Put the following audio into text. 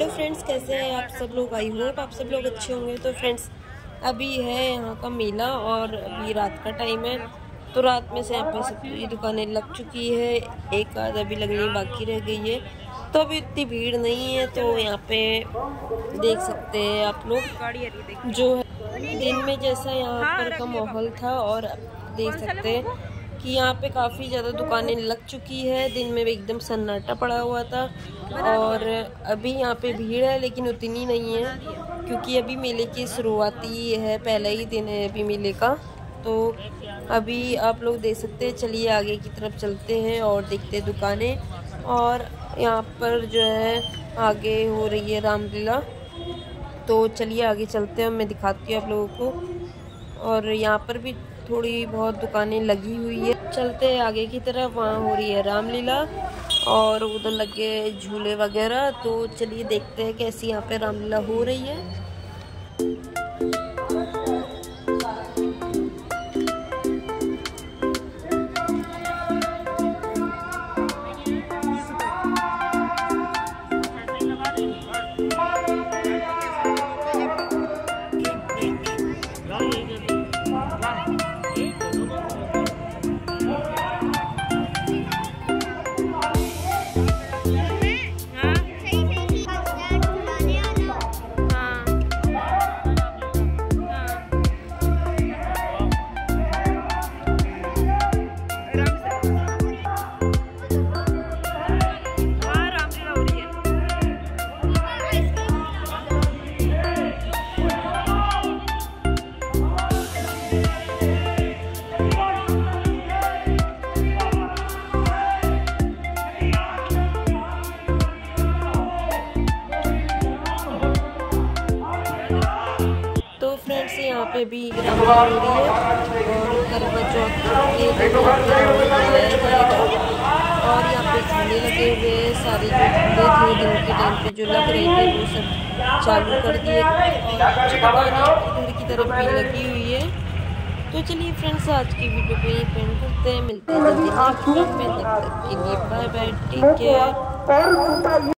Hello friends कैसे हैं आप सब लोग? आई होप आप सब लोग अच्छे होंगे। तो फ्रेंड्स अभी है यहाँ का मेला और अभी रात का टाइम है। तो रात में से यहाँ पे सब दुकानें लग चुकी है। एक आध अभी लगनी बाकी रह गई है। तो अभी इतनी भीड़ नहीं है तो यहाँ पे देख सकते हैं आप लोग। जो है दिन में जैसा यहाँ पर का माहौल था और देख सकते हैं। कि यहाँ पे काफ़ी ज़्यादा दुकानें लग चुकी है। दिन में भी एकदम सन्नाटा पड़ा हुआ था और अभी यहाँ पे भीड़ है, लेकिन उतनी नहीं है, क्योंकि अभी मेले की शुरुआती है पहला ही दिन है अभी मेले का। तो अभी आप लोग देख सकते हैं, चलिए आगे की तरफ़ चलते हैं और देखते हैं दुकानें। और यहाँ पर जो है, आगे हो रही है रामलीला। तो चलिए आगे चलते हैं, मैं दिखाती हूँ आप लोगों को। और यहाँ पर भी थोड़ी बहुत दुकानें लगी हुई है। चलते आगे की तरफ़, वहाँ हो रही है रामलीला और उधर लगे झूले वगैरह। तो चलिए देखते हैं कैसी यहाँ पे रामलीला हो रही है। यहाँ पे भी हो रही है और करवा चौथ के और यहाँ पे झूले लगे हुए हैं सारे जो झूले थे दिन के टाइम पे जो लग रहे थे वो सब चालू कर दिए। और की तरफ़ भी लगी हुई है। तो चलिए फ्रेंड्स आज की वीडियो पे ये पेंट करते हैं। मिलते हैं जल्दी में तब तक के लिए बाय बाय टेक केयर